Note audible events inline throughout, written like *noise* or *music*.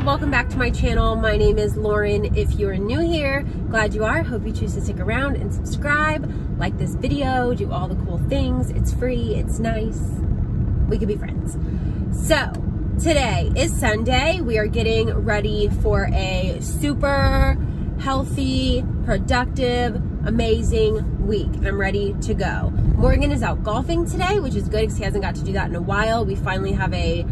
welcome back to my channel. My name is Lauren. If you're new here, glad you are. Hope you choose to stick around and subscribe, like this video, do all the cool things. It's free, it's nice. We could be friends. So, today is Sunday. We are getting ready for a super healthy, productive, amazing week. I'm ready to go. Morgan is out golfing today, which is good because he hasn't got to do that in a while. We finally have a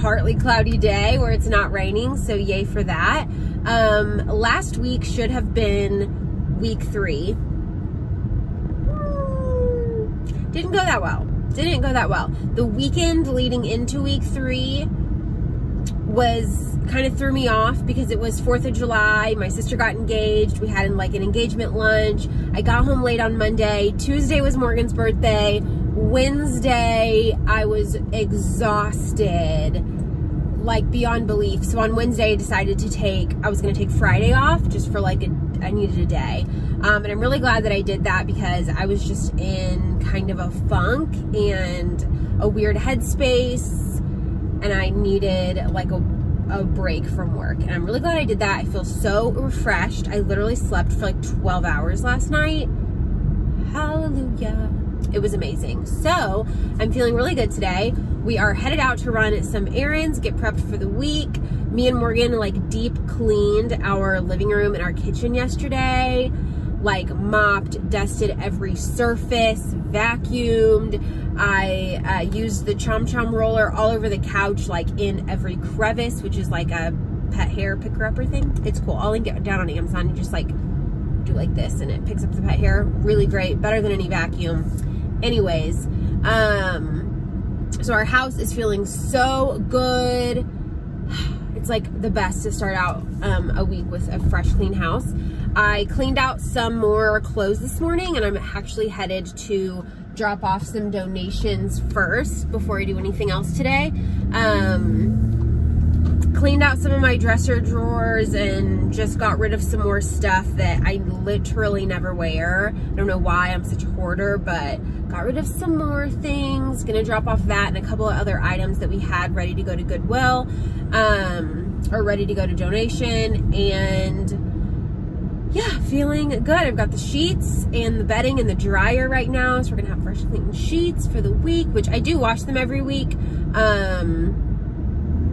partly cloudy day where it's not raining, so yay for that. Um, last week should have been week three. Didn't go that well. Didn't go that well. The weekend leading into week three was kind of threw me off because it was 4th of July. My sister got engaged. We had like an engagement lunch. I got home late on Monday. Tuesday was Morgan's birthday. Wednesday, I was exhausted, like beyond belief. So on Wednesday, I decided to take, I was going to take Friday off just for like, a, I needed a day. Um, and I'm really glad that I did that because I was just in kind of a funk and a weird headspace. And I needed like a, a break from work. And I'm really glad I did that. I feel so refreshed. I literally slept for like 12 hours last night. Hallelujah it was amazing. So I'm feeling really good today. We are headed out to run some errands, get prepped for the week. Me and Morgan like deep cleaned our living room and our kitchen yesterday, like mopped, dusted every surface, vacuumed. I uh, used the Chom Chom roller all over the couch, like in every crevice, which is like a pet hair picker upper thing. It's cool. I'll link it down on Amazon and just like do like this and it picks up the pet hair. Really great. Better than any vacuum anyways, um, so our house is feeling so good. *sighs* It's like the best to start out um, a week with a fresh, clean house. I cleaned out some more clothes this morning and I'm actually headed to drop off some donations first before I do anything else today. Um, cleaned out some of my dresser drawers and just got rid of some more stuff that I literally never wear. I don't know why I'm such a hoarder, but got rid of some more things. Gonna drop off that and a couple of other items that we had ready to go to Goodwill um, or ready to go to donation. And yeah, feeling good. I've got the sheets and the bedding in the dryer right now. So we're gonna have fresh clean sheets for the week, which I do wash them every week. Um,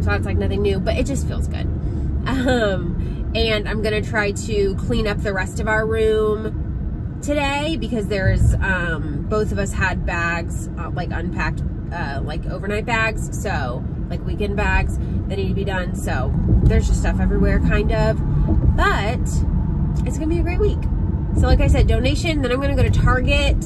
so it's like nothing new, but it just feels good. Um, and I'm gonna try to clean up the rest of our room today because there's, um, both of us had bags, uh, like unpacked, uh, like overnight bags. So like weekend bags that need to be done. So there's just stuff everywhere kind of, but it's gonna be a great week. So like I said, donation, then I'm gonna go to Target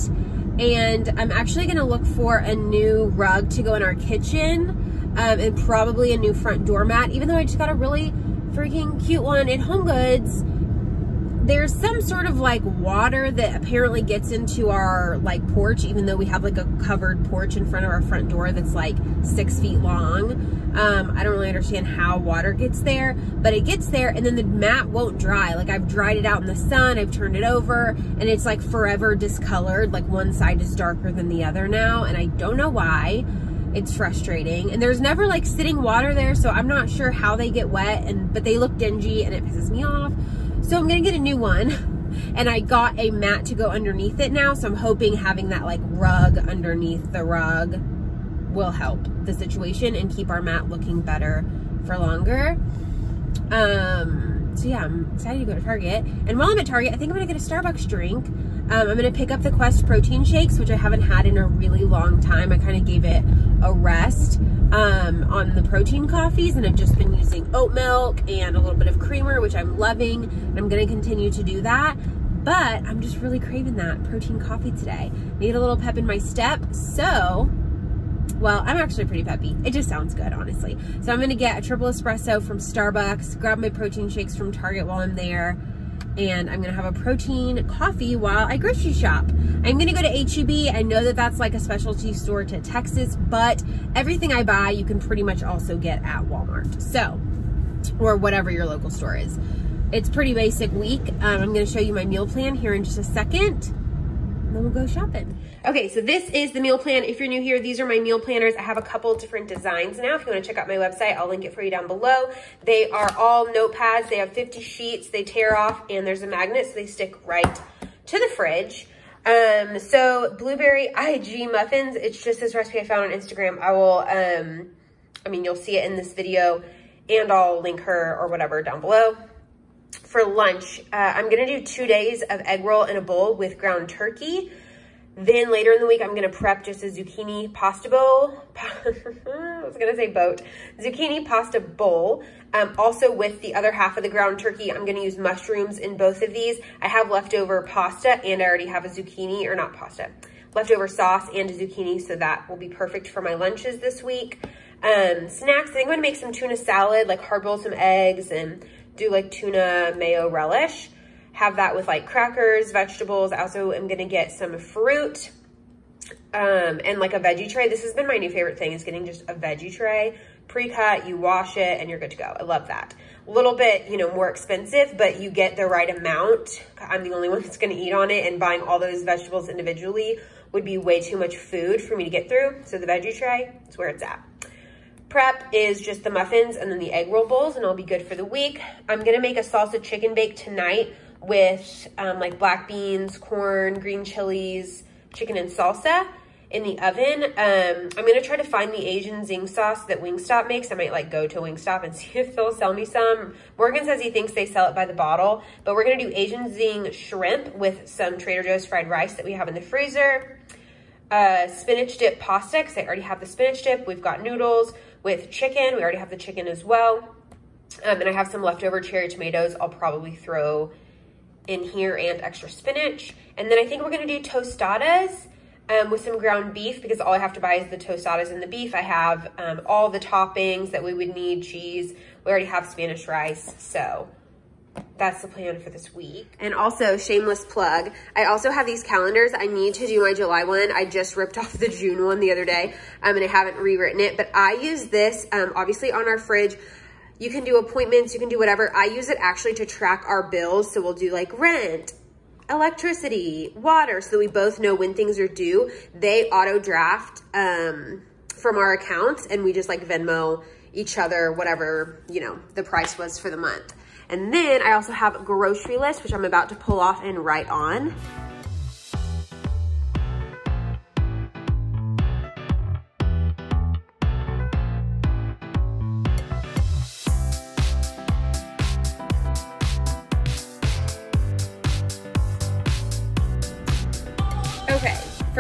and I'm actually gonna look for a new rug to go in our kitchen um, and probably a new front doormat, even though I just got a really freaking cute one at Home Goods. There's some sort of like water that apparently gets into our like porch, even though we have like a covered porch in front of our front door that's like six feet long. Um, I don't really understand how water gets there, but it gets there and then the mat won't dry. Like I've dried it out in the sun, I've turned it over and it's like forever discolored. Like one side is darker than the other now and I don't know why it's frustrating. And there's never like sitting water there, so I'm not sure how they get wet, and but they look dingy and it pisses me off. So I'm gonna get a new one. *laughs* And I got a mat to go underneath it now, so I'm hoping having that like rug underneath the rug will help the situation and keep our mat looking better for longer. Um, so yeah, I'm excited to go to Target. And while I'm at Target, I think I'm gonna get a Starbucks drink. Um, I'm gonna pick up the Quest protein shakes, which I haven't had in a really long time. I kind of gave it a rest um, on the protein coffees and I've just been using oat milk and a little bit of creamer, which I'm loving. And I'm gonna continue to do that. But I'm just really craving that protein coffee today. Need a little pep in my step. So, well, I'm actually pretty peppy. It just sounds good, honestly. So I'm gonna get a triple espresso from Starbucks, grab my protein shakes from Target while I'm there, and I'm gonna have a protein coffee while I grocery shop. I'm gonna go to HEB. I know that that's like a specialty store to Texas, but everything I buy, you can pretty much also get at Walmart. So, or whatever your local store is. It's pretty basic week. Um, I'm gonna show you my meal plan here in just a second. then we'll go shopping. Okay, so this is the meal plan. If you're new here, these are my meal planners. I have a couple different designs now. If you wanna check out my website, I'll link it for you down below. They are all notepads. They have 50 sheets. They tear off and there's a magnet so they stick right to the fridge. Um, so blueberry IG muffins, it's just this recipe I found on Instagram. I will, um, I mean, you'll see it in this video and I'll link her or whatever down below. For lunch, uh, I'm gonna do two days of egg roll in a bowl with ground turkey. Then later in the week, I'm gonna prep just a zucchini pasta bowl. *laughs* I was gonna say boat. Zucchini pasta bowl. Um, also with the other half of the ground turkey, I'm gonna use mushrooms in both of these. I have leftover pasta and I already have a zucchini, or not pasta, leftover sauce and a zucchini, so that will be perfect for my lunches this week. Um, snacks, I think I'm gonna make some tuna salad, like hard boil some eggs and do like tuna mayo relish. Have that with like crackers, vegetables. I also am gonna get some fruit um, and like a veggie tray. This has been my new favorite thing is getting just a veggie tray, pre-cut, you wash it and you're good to go. I love that. A little bit, you know, more expensive, but you get the right amount. I'm the only one *laughs* that's gonna eat on it and buying all those vegetables individually would be way too much food for me to get through. So the veggie tray is where it's at prep is just the muffins and then the egg roll bowls and I'll be good for the week. I'm gonna make a salsa chicken bake tonight with um, like black beans, corn, green chilies, chicken and salsa in the oven. Um, I'm gonna try to find the Asian zing sauce that Wingstop makes. I might like go to Wingstop and *laughs* see if they'll sell me some. Morgan says he thinks they sell it by the bottle, but we're gonna do Asian zing shrimp with some Trader Joe's fried rice that we have in the freezer. Uh, spinach dip pasta, because I already have the spinach dip. We've got noodles with chicken. We already have the chicken as well. Um, and I have some leftover cherry tomatoes I'll probably throw in here and extra spinach. And then I think we're gonna do tostadas um, with some ground beef because all I have to buy is the tostadas and the beef. I have um, all the toppings that we would need, cheese. We already have Spanish rice, so that's the plan for this week. And also, shameless plug, I also have these calendars. I need to do my July one. I just ripped *laughs* off the June one the other day, um, and I haven't rewritten it, but I use this, um, obviously on our fridge. You can do appointments, you can do whatever. I use it actually to track our bills. So we'll do like rent, electricity, water, so that we both know when things are due. They auto draft um, from our accounts and we just like Venmo each other whatever, you know, the price was for the month. And then I also have a grocery list, which I'm about to pull off and write on.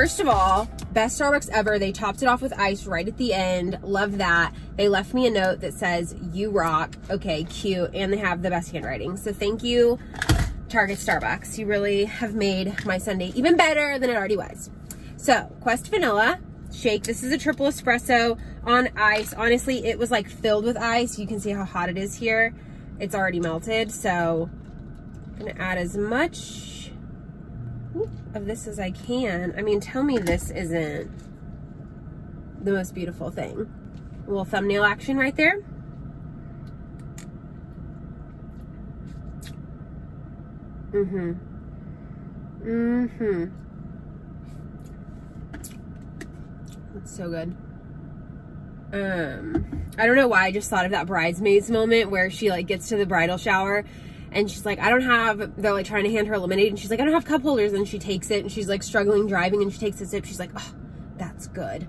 First of all, best Starbucks ever. They topped it off with ice right at the end. Love that. They left me a note that says, you rock. Okay, cute. And they have the best handwriting. So thank you, Target Starbucks. You really have made my Sunday even better than it already was. So, Quest Vanilla shake. This is a triple espresso on ice. Honestly, it was like filled with ice. You can see how hot it is here. It's already melted. So, I'm gonna add as much of this as I can. I mean, tell me this isn't the most beautiful thing. A little thumbnail action right there. Mm-hmm. Mm-hmm. It's so good. Um, I don't know why I just thought of that bridesmaids moment where she like gets to the bridal shower and she's like, I don't have, they're like trying to hand her lemonade and she's like, I don't have cup holders. And she takes it and she's like struggling driving and she takes a sip. She's like, oh, that's good.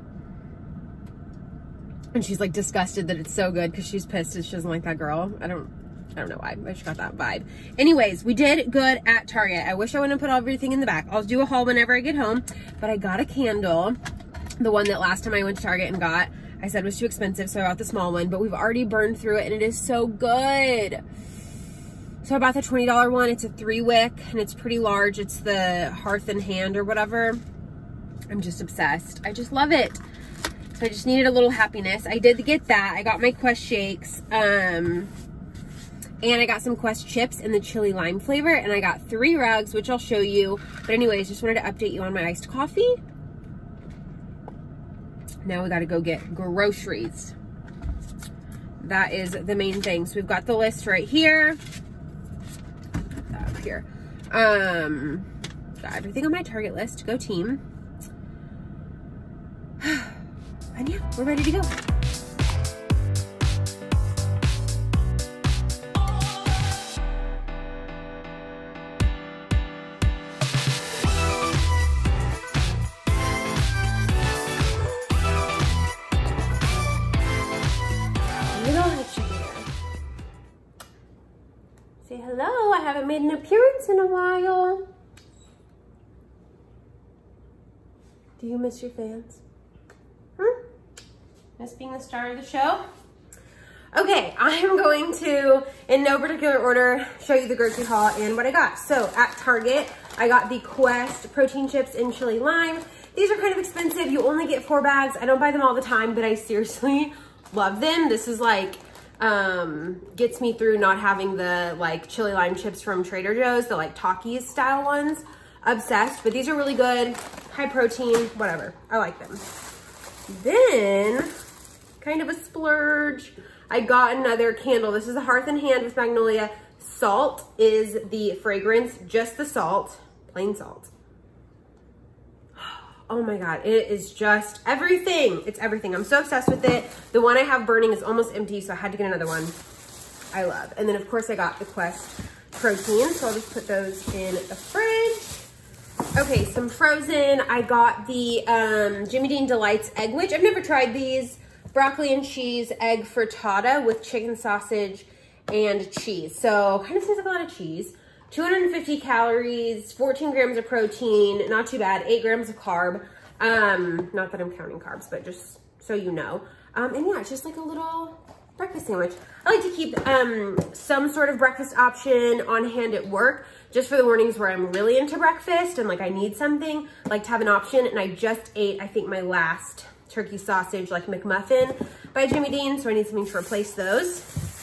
And she's like disgusted that it's so good because she's pissed that she doesn't like that girl. I don't, I don't know why. I just got that vibe. Anyways, we did good at Target. I wish I wouldn't put everything in the back. I'll do a haul whenever I get home. But I got a candle. The one that last time I went to Target and got, I said was too expensive. So I got the small one. But we've already burned through it and it is so good. So I bought the $20 one. It's a three wick and it's pretty large. It's the Hearth and Hand or whatever. I'm just obsessed. I just love it. So I just needed a little happiness. I did get that. I got my Quest shakes. Um, and I got some Quest chips in the chili lime flavor. And I got three rugs, which I'll show you. But anyways, just wanted to update you on my iced coffee. Now we got to go get groceries. That is the main thing. So we've got the list right here. Here. Um, got everything on my Target list. Go team. *sighs* and yeah, we're ready to go. Made an appearance in a while. Do you miss your fans? Hmm? Miss being the star of the show? Okay, I am going to, in no particular order, show you the grocery haul and what I got. So at Target, I got the Quest protein chips in chili lime. These are kind of expensive. You only get four bags. I don't buy them all the time, but I seriously *laughs* love them. This is like, um, gets me through not having the like chili lime chips from Trader Joe's, the like Takis style ones. Obsessed, but these are really good. High protein, whatever. I like them. Then, kind of a splurge. I got another candle. This is a Hearth and Hand with Magnolia. Salt is the fragrance, just the salt, plain salt. Oh my God, it is just everything. It's everything. I'm so obsessed with it. The one I have burning is almost empty, so I had to get another one. I love. And then of course I got the Quest protein, so I'll just put those in the fridge. Okay, some frozen. I got the um, Jimmy Dean Delights Egg'wich. I've never tried these. Broccoli and cheese egg frittata with chicken sausage and cheese. So kind of seems like a lot of cheese. 250 calories, 14 grams of protein, not too bad, 8 grams of carb. Um, not that I'm counting carbs, but just so you know. Um, and yeah, it's just like a little breakfast sandwich. I like to keep um, some sort of breakfast option on hand at work just for the mornings where I'm really into breakfast and like I need something, like to have an option. And I just ate, I think, my last turkey sausage like McMuffin by Jimmy Dean, so I need something to replace those.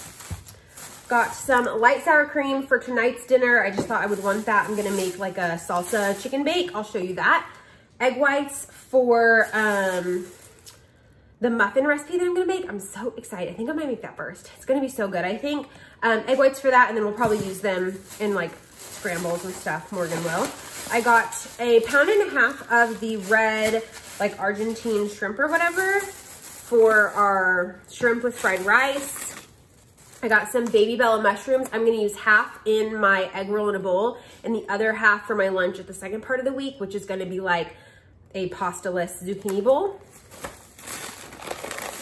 Got some light sour cream for tonight's dinner. I just thought I would want that. I'm gonna make like a salsa chicken bake. I'll show you that. Egg whites for um, the muffin recipe that I'm gonna make. I'm so excited. I think I might make that first. It's gonna be so good, I think. Um, egg whites for that, and then we'll probably use them in like scrambles and stuff, Morgan will. I got a pound and a half of the red, like Argentine shrimp or whatever for our shrimp with fried rice. I got some baby bella mushrooms. I'm gonna use half in my egg roll in a bowl and the other half for my lunch at the second part of the week, which is gonna be like a pasta-less zucchini bowl.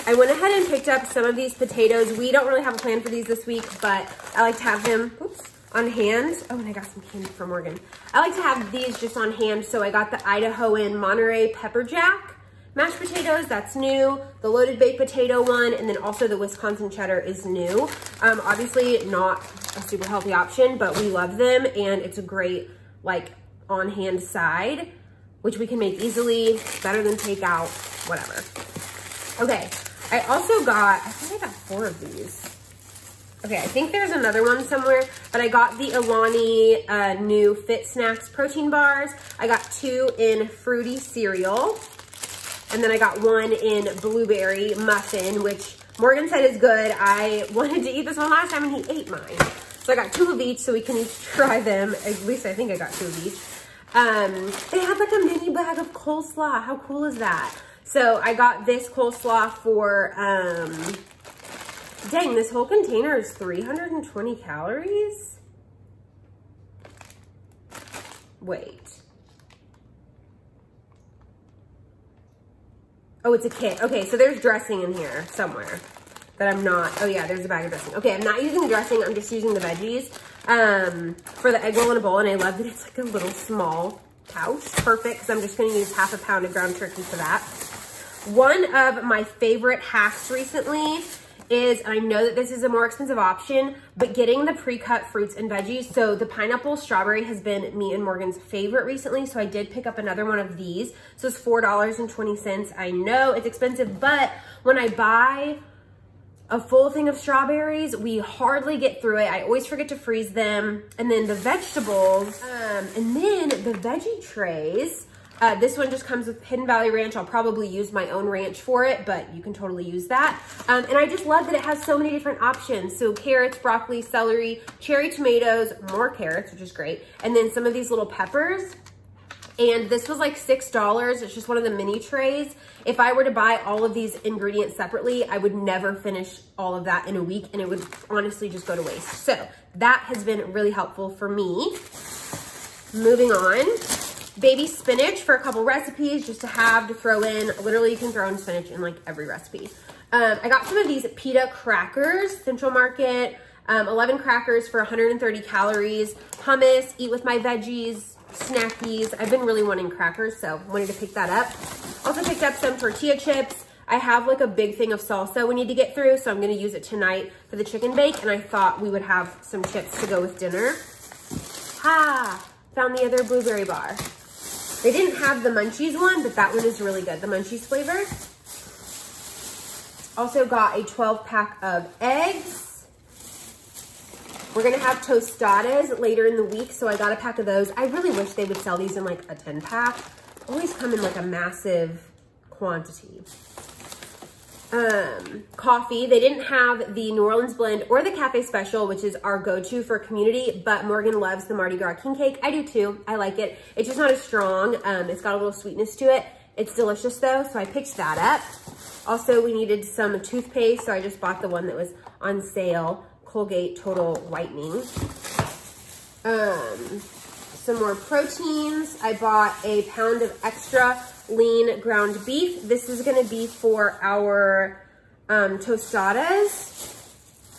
I went ahead and picked up some of these potatoes. We don't really have a plan for these this week, but I like to have them, oops, on hand. Oh, and I got some candy from Morgan. I like to have these just on hand. So I got the Idahoan Monterey Pepper Jack mashed potatoes, that's new. The loaded baked potato one, and then also the Wisconsin cheddar is new. Um, obviously not a super healthy option, but we love them and it's a great like on hand side, which we can make easily, better than takeout, whatever. Okay, I also got, I think I got four of these. Okay, I think there's another one somewhere, but I got the Alani uh, Nu Fit Snacks protein bars. I got two in fruity cereal, and then I got one in blueberry muffin, which Morgan said is good. I wanted to eat this one last time and he ate mine. So I got two of each so we can each *laughs* try them. At least I think I got two of each. Um, they had like a mini bag of coleslaw. How cool is that? So I got this coleslaw for, um, dang, this whole container is 320 calories. Wait. Oh, it's a kit. Okay, so there's dressing in here somewhere that I'm not, oh yeah, there's a bag of dressing. Okay, I'm not using the dressing, I'm just using the veggies um, for the egg roll in a bowl, and I love that it's like a little small pouch. Perfect, because I'm just gonna use half a pound of ground turkey for that. One of my favorite hacks recently is, and I know that this is a more expensive option, but getting the pre-cut fruits and veggies. So the pineapple strawberry has been me and Morgan's favorite recently. So I did pick up another one of these. So it's $4.20. I know it's expensive, but when I buy a full thing of strawberries, we hardly get through it. I always forget to freeze them. And then the vegetables, um, and then the veggie trays, uh, this one just comes with Hidden Valley Ranch. I'll probably use my own ranch for it, but you can totally use that. Um, and I just love that it has so many different options. So carrots, broccoli, celery, cherry tomatoes, more carrots, which is great. And then some of these little peppers. And this was like $6. It's just one of the mini trays. If I were to buy all of these ingredients separately, I would never finish all of that in a week and it would honestly just go to waste. So that has been really helpful for me. Moving on, baby spinach for a couple recipes just to have to throw in. Literally you can throw in spinach in like every recipe. Um, I got some of these pita crackers, Central Market, um, 11 crackers for 130 calories, hummus, eat with my veggies, snackies. I've been really wanting crackers, so wanted to pick that up. Also picked up some tortilla chips. I have like a big thing of salsa we need to get through, so I'm gonna use it tonight for the chicken bake, and I thought we would have some chips to go with dinner. Ha! Found the other blueberry bar. They didn't have the munchies one, but that one is really good, the munchies flavor. Also got a 12 pack of eggs. We're gonna have tostadas later in the week, so I got a pack of those. I really wish they would sell these in like a 10 pack. Always come in like a massive quantity. Um, coffee, they didn't have the New Orleans blend or the cafe special, which is our go-to for community, but Morgan loves the Mardi Gras king cake. I do too, I like it. It's just not as strong. Um, it's got a little sweetness to it. It's delicious though, so I picked that up. Also, we needed some toothpaste, so I just bought the one that was on sale. Colgate Total Whitening. Um, some more proteins. I bought a pound of extra lean ground beef. This is gonna be for our um, tostadas.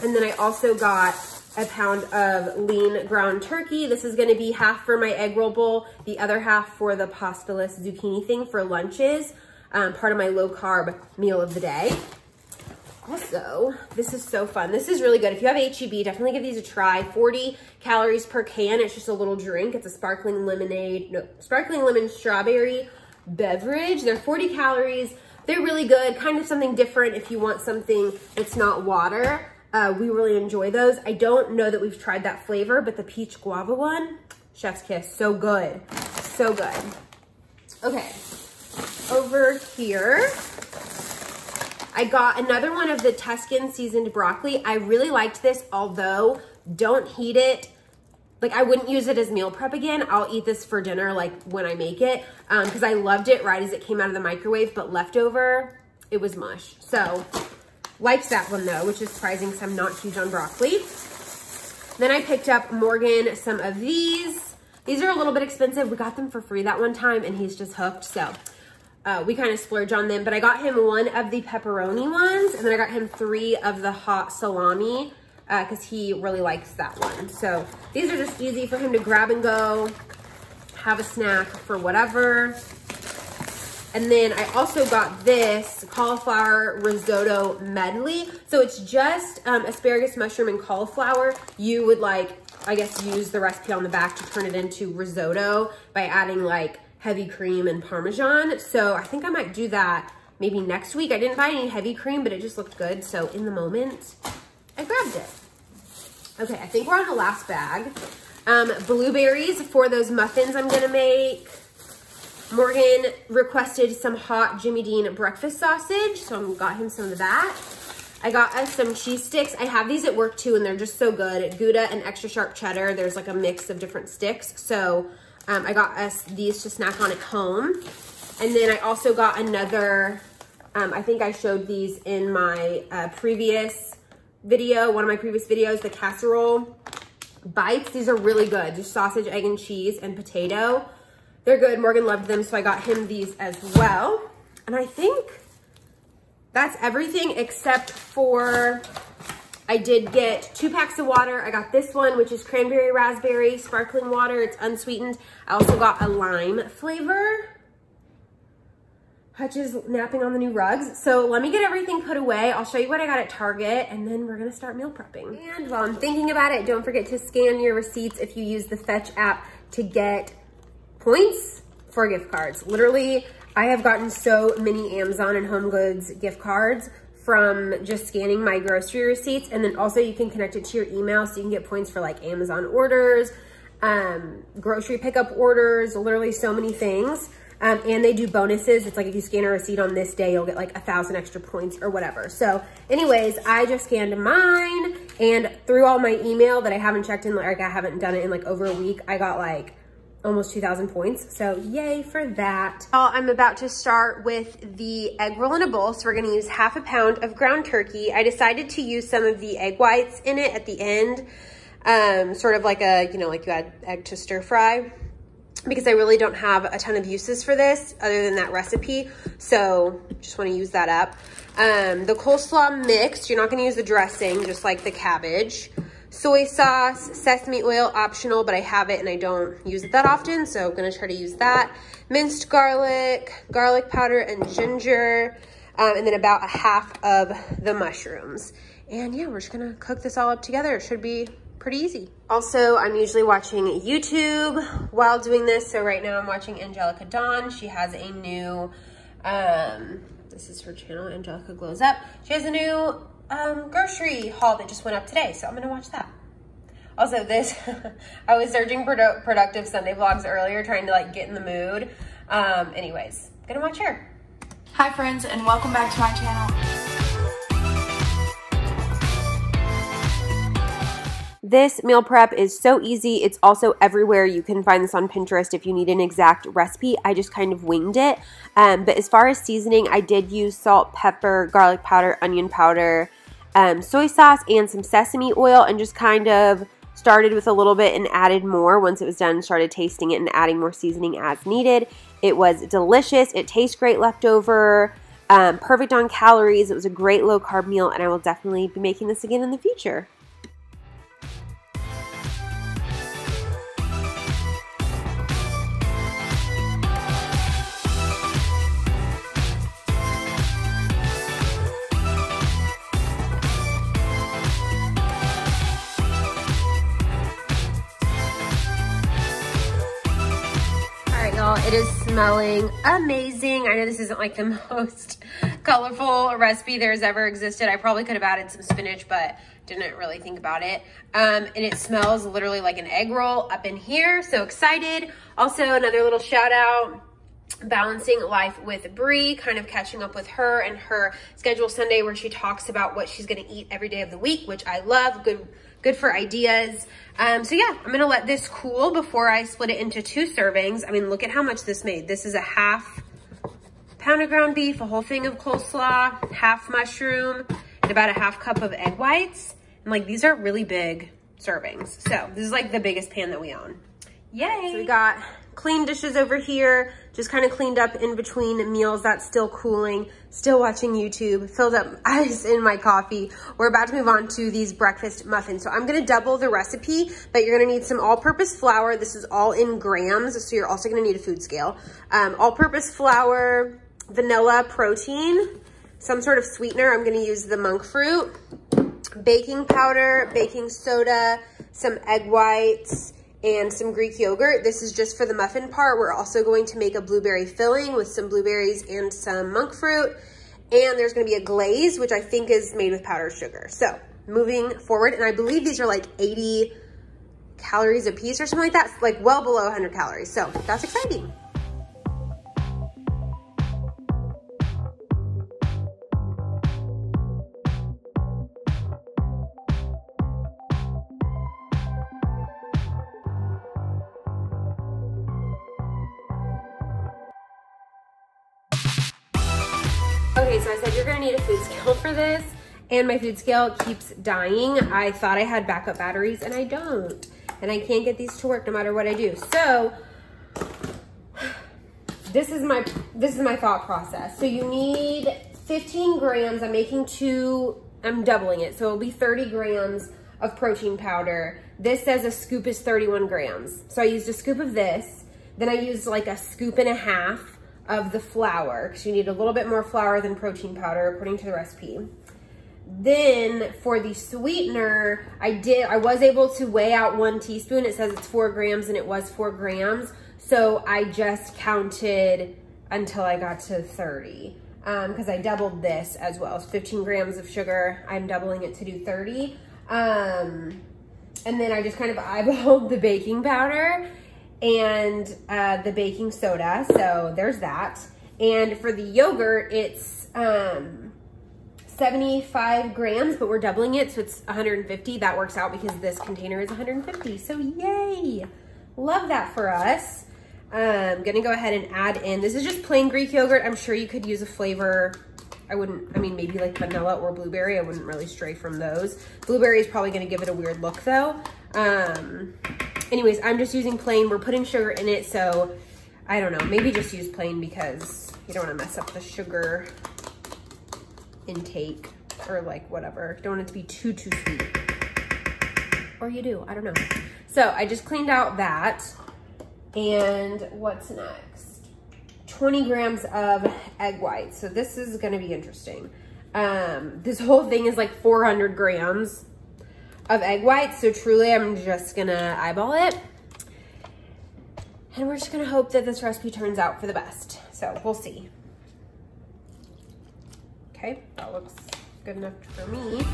And then I also got a pound of lean ground turkey. This is gonna be half for my egg roll bowl, the other half for the pastaless zucchini thing for lunches, um, part of my low carb meal of the day. Also, this is so fun. This is really good. If you have HEB, definitely give these a try. 40 calories per can. It's just a little drink. It's a sparkling lemonade, no, sparkling lemon strawberry beverage. They're 40 calories. They're really good. Kind of something different if you want something that's not water. Uh, we really enjoy those. I don't know that we've tried that flavor, but the peach guava one, chef's kiss. So good. So good. Okay. Over here, I got another one of the Tuscan seasoned broccoli. I really liked this, although don't heat it. Like I wouldn't use it as meal prep again. I'll eat this for dinner like when I make it because um, I loved it right as it came out of the microwave, but leftover, it was mush. So liked that one though, which is surprising because I'm not huge on broccoli. Then I picked up Morgan some of these. These are a little bit expensive. We got them for free that one time and he's just hooked. So uh, we kind of splurge on them, but I got him one of the pepperoni ones and then I got him three of the hot salami because uh, he really likes that one. So these are just easy for him to grab and go, have a snack for whatever. And then I also got this cauliflower risotto medley. So it's just um, asparagus, mushroom, and cauliflower. You would like, I guess, use the recipe on the back to turn it into risotto by adding like heavy cream and Parmesan. So I think I might do that maybe next week. I didn't buy any heavy cream, but it just looked good. So in the moment, I grabbed it. Okay, I think we're on the last bag. Um, blueberries for those muffins I'm gonna make. Morgan requested some hot Jimmy Dean breakfast sausage, so I got him some of that. I got us some cheese sticks. I have these at work too, and they're just so good. Gouda and extra sharp cheddar. There's like a mix of different sticks. So um, I got us these to snack on at home. And then I also got another, um, I think I showed these in my uh, previous video, one of my previous videos, the casserole bites. These are really good. Just sausage, egg, and cheese and potato. They're good. Morgan loved them, so I got him these as well. And I think that's everything except for I did get two packs of water. I got this one, which is cranberry raspberry sparkling water. It's unsweetened. I also got a lime flavor. Hutch is napping on the new rugs. So let me get everything put away. I'll show you what I got at Target and then we're gonna start meal prepping. And while I'm thinking about it, don't forget to scan your receipts if you use the Fetch app to get points for gift cards. Literally, I have gotten so many Amazon and Home Goods gift cards from just scanning my grocery receipts. And then also you can connect it to your email so you can get points for like Amazon orders, um, grocery pickup orders, literally so many things. Um, and they do bonuses. It's like if you scan a receipt on this day, you'll get like a thousand extra points or whatever. So anyways, I just scanned mine and through all my email that I haven't checked in, like I haven't done it in like over a week, I got like almost 2,000 points. So yay for that. I'm about to start with the egg roll in a bowl. So we're gonna use half a pound of ground turkey. I decided to use some of the egg whites in it at the end, um, sort of like a, you know, like you add egg to stir fry because I really don't have a ton of uses for this other than that recipe. So just wanna use that up. Um, the coleslaw mix, you're not gonna use the dressing, just like the cabbage soy sauce, sesame oil, optional, but I have it and I don't use it that often, so I'm gonna try to use that. Minced garlic, garlic powder, and ginger, um, and then about a half of the mushrooms. And yeah, we're just gonna cook this all up together. It should be pretty easy. Also, I'm usually watching YouTube while doing this. So right now I'm watching Angelica Dawn. She has a new, um, this is her channel, Angelica Glows Up. She has a new um, grocery haul that just went up today. So I'm gonna watch that. Also this, *laughs* I was searching produ productive Sunday vlogs earlier, trying to like get in the mood. Um, anyways, gonna watch her. Hi friends and welcome back to my channel. This meal prep is so easy. It's also everywhere. You can find this on Pinterest if you need an exact recipe. I just kind of winged it. Um, but as far as seasoning, I did use salt, pepper, garlic powder, onion powder, um, soy sauce and some sesame oil and just kind of started with a little bit and added more once it was done started tasting it and adding more seasoning as needed it was delicious it tastes great leftover um, perfect on calories it was a great low carb meal and i will definitely be making this again in the future smelling amazing. I know this isn't like the *laughs* most colorful recipe there's ever existed. I probably could have added some spinach, but didn't really think about it. Um, and it smells literally like an egg roll up in here. So excited. Also, another little shout out balancing life with Bri, kind of catching up with her and her schedule Sunday where she talks about what she's gonna eat every day of the week, which I love. Good good for ideas. Um, so yeah, I'm gonna let this cool before I split it into two servings. I mean, look at how much this made. This is a half pound of ground beef, a whole thing of coleslaw, half mushroom, and about a half cup of egg whites. And like, these are really big servings. So this is like the biggest pan that we own. Yay! So we got clean dishes over here, just kind of cleaned up in between meals. That's still cooling, still watching YouTube, filled up *laughs* ice in my coffee. We're about to move on to these breakfast muffins. So I'm gonna double the recipe, but you're gonna need some all-purpose flour. This is all in grams, so you're also gonna need a food scale. Um, all-purpose flour, vanilla protein, some sort of sweetener. I'm gonna use the monk fruit, baking powder, baking soda, some egg whites, and some Greek yogurt. This is just for the muffin part. We're also going to make a blueberry filling with some blueberries and some monk fruit. And there's gonna be a glaze, which I think is made with powdered sugar. So moving forward, and I believe these are like 80 calories a piece or something like that, like well below 100 calories. So that's exciting. Need a food scale for this, and my food scale keeps dying. I thought I had backup batteries, and I don't. And I can't get these to work no matter what I do. So, this is my this is my thought process. So you need 15 grams. I'm making two, I'm doubling it. So it'll be 30 grams of protein powder. This says a scoop is 31 grams. So I used a scoop of this. Then I used like a scoop and a half of the flour because you need a little bit more flour than protein powder according to the recipe. Then for the sweetener, I did, I was able to weigh out one teaspoon. It says it's four grams and it was four grams. So I just counted until I got to 30 because um, I doubled this as well. It's 15 grams of sugar. I'm doubling it to do 30. Um, and then I just kind of *laughs* eyeballed the baking powder and uh, the baking soda. So there's that. And for the yogurt, it's um, 75 grams, but we're doubling it, so it's 150. That works out because this container is 150, so yay. Love that for us. I'm gonna go ahead and add in, this is just plain Greek yogurt. I'm sure you could use a flavor. I wouldn't, I mean, maybe like vanilla or blueberry. I wouldn't really stray from those. Blueberry is probably gonna give it a weird look though. Um, anyways, I'm just using plain. We're putting sugar in it, so I don't know. Maybe just use plain because you don't wanna mess up the sugar intake or like whatever. Don't want it to be too, too sweet. Or you do, I don't know. So I just cleaned out that. And what's next? 20 grams of egg whites. So this is gonna be interesting. Um, this whole thing is like 400 grams of egg whites. So truly I'm just gonna eyeball it. And we're just gonna hope that this recipe turns out for the best. So we'll see. Okay, that looks good enough for me.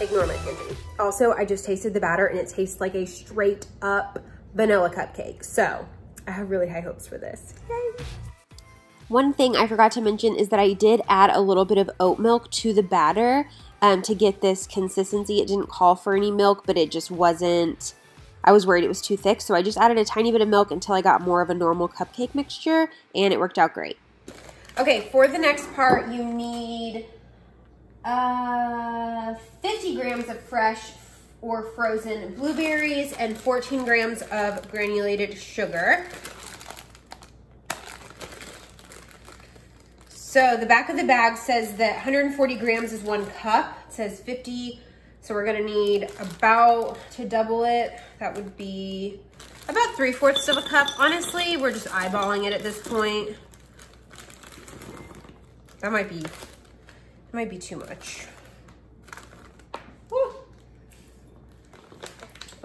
Ignore my pantry. Also, I just tasted the batter and it tastes like a straight up vanilla cupcake. So I have really high hopes for this. Yay. One thing I forgot to mention is that I did add a little bit of oat milk to the batter um, to get this consistency. It didn't call for any milk, but it just wasn't, I was worried it was too thick. So I just added a tiny bit of milk until I got more of a normal cupcake mixture and it worked out great. Okay, for the next part, you need uh, 50 grams of fresh or frozen blueberries and 14 grams of granulated sugar. So the back of the bag says that 140 grams is one cup. It says 50, so we're gonna need about, to double it, that would be about three fourths of a cup. Honestly, we're just eyeballing it at this point. That might be, might be too much. Woo. I'm put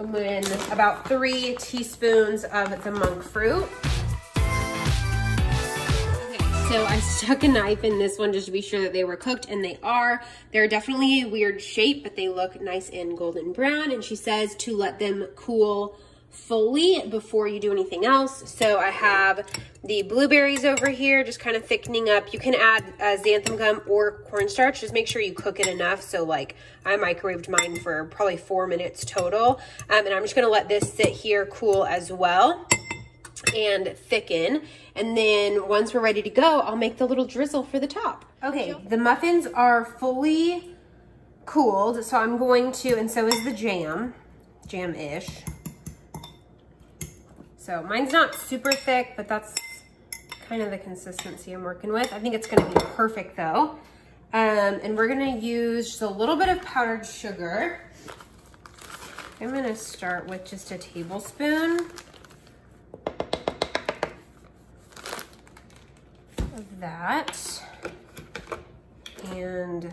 in about three teaspoons of the monk fruit. So I stuck a knife in this one just to be sure that they were cooked and they are. They're definitely a weird shape, but they look nice and golden brown. And she says to let them cool fully before you do anything else. So I have the blueberries over here, just kind of thickening up. You can add uh, xanthan gum or cornstarch. Just make sure you cook it enough. So like I microwaved mine for probably four minutes total. Um, and I'm just gonna let this sit here cool as well and thicken. And then once we're ready to go, I'll make the little drizzle for the top. Okay, the muffins are fully cooled. So I'm going to, and so is the jam, jam-ish. So mine's not super thick, but that's kind of the consistency I'm working with. I think it's gonna be perfect though. Um, and we're gonna use just a little bit of powdered sugar. I'm gonna start with just a tablespoon. of that. And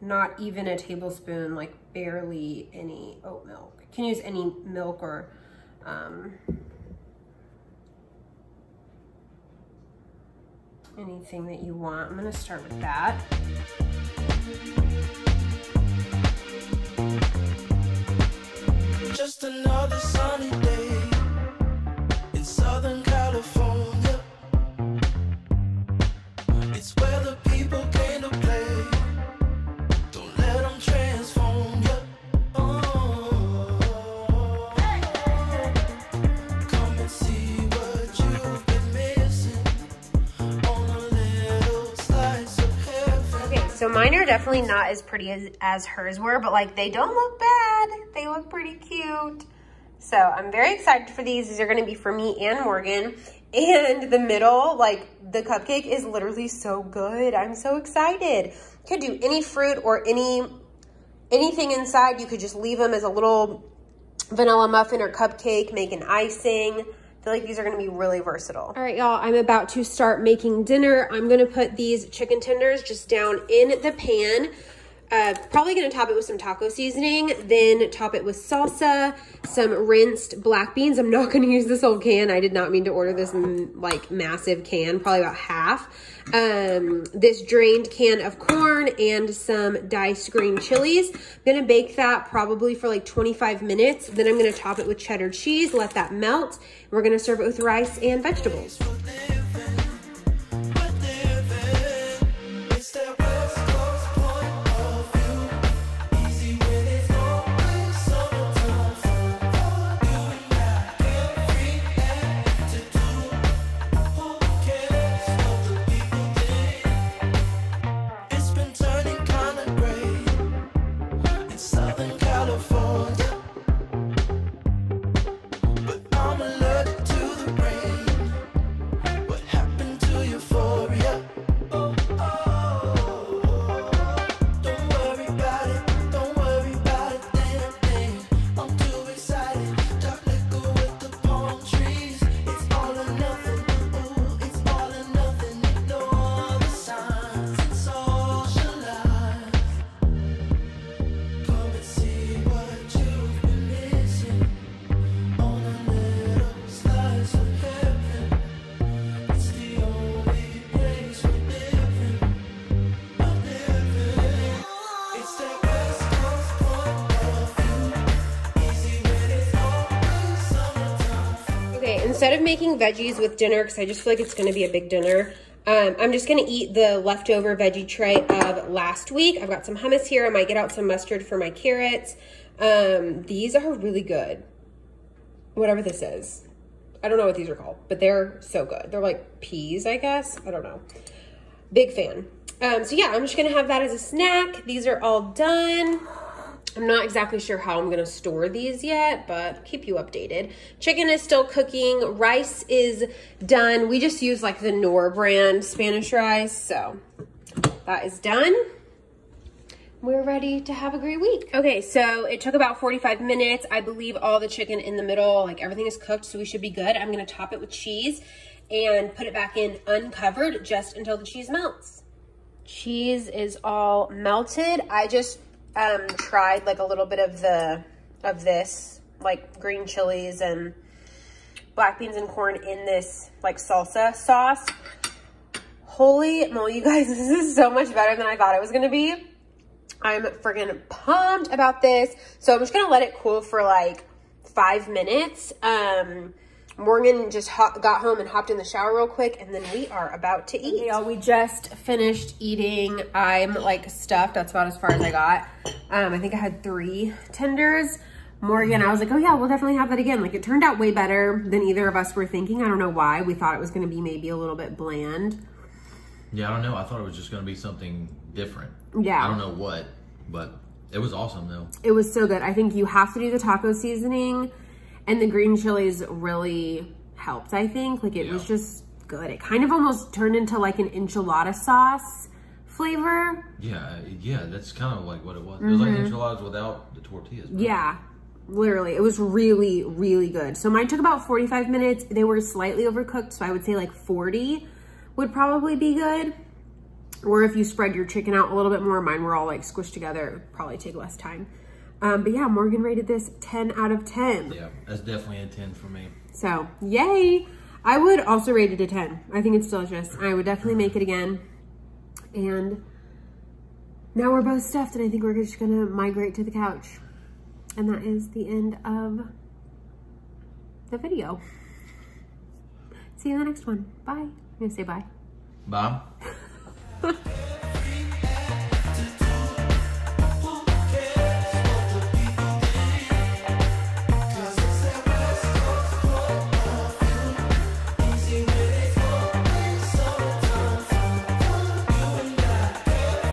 not even a tablespoon, like barely any oat milk. You can use any milk or um, anything that you want. I'm gonna start with that. Just another sunny day definitely not as pretty as, as hers were, but like they don't look bad. They look pretty cute. So I'm very excited for these. These are gonna be for me and Morgan. And the middle, like the cupcake is literally so good. I'm so excited. Could do any fruit or any anything inside. You could just leave them as a little vanilla muffin or cupcake, make an icing. Feel like these are gonna be really versatile. All right, y'all, I'm about to start making dinner. I'm gonna put these chicken tenders just down in the pan. Uh, probably gonna top it with some taco seasoning, then top it with salsa, some rinsed black beans. I'm not gonna *laughs* use this whole can. I did not mean to order this like massive can, probably about half. Um, this drained can of corn and some diced green chilies. I'm gonna bake that probably for like 25 minutes. Then I'm gonna top it with cheddar cheese, let that melt. We're gonna serve it with rice and vegetables. Instead of making veggies with dinner, because I just feel like it's gonna be a big dinner, um, I'm just gonna eat the leftover veggie tray of last week. I've got some hummus here. I might get out some mustard for my carrots. Um, these are really good. Whatever this is. I don't know what these are called, but they're so good. They're like peas, I guess. I don't know. Big fan. Um, so yeah, I'm just gonna have that as a snack. These are all done. I'm not exactly sure how I'm gonna store these yet, but keep you updated. Chicken is still cooking. Rice is done. We just use like the Knorr brand Spanish rice, so that is done. We're ready to have a great week. Okay, so it took about 45 minutes. I believe all the chicken in the middle, like everything is cooked, so we should be good. I'm gonna top it with cheese and put it back in uncovered just until the cheese melts. Cheese is all melted. I just um, tried like a little bit of the, of this, like green chilies and black beans and corn in this like salsa sauce. Holy moly, you guys, *laughs* this is so much better than I thought it was gonna be. I'm freaking pumped about this. So I'm just gonna let it cool for like five minutes. Um, Morgan just got home and hopped in the shower real quick and then we are about to eat. Okay, y'all, we just finished eating. I'm like stuffed. That's about as far as I got. Um, I think I had three tenders. Morgan, I was like, oh yeah, we'll definitely have that again. Like it turned out way better than either of us were thinking. I don't know why. We thought it was gonna be maybe a little bit bland. Yeah, I don't know. I thought it was just gonna be something different. Yeah. I don't know what, but it was awesome though. It was so good. I think you have to do the taco seasoning and the green chilies really helped, I think. Like it yeah. was just good. It kind of almost turned into like an enchilada sauce flavor. Yeah, yeah, that's kind of like what it was. Mm -hmm. It was like mm-hmm. enchiladas without the tortillas. Yeah, literally. It was really, really good. So mine took about 45 minutes. They were slightly overcooked, so I would say like 40 would probably be good. Or if you spread your chicken out a little bit more, mine were all like squished together, probably take less time. Um, but yeah, Morgan rated this 10 out of 10. Yeah, that's definitely a 10 for me. So, yay. I would also rate it a 10. I think it's delicious. I would definitely make it again. And now we're both stuffed and I think we're just gonna migrate to the couch. And that is the end of the video. See you in the next one. Bye. I'm gonna say bye. Bye. *laughs*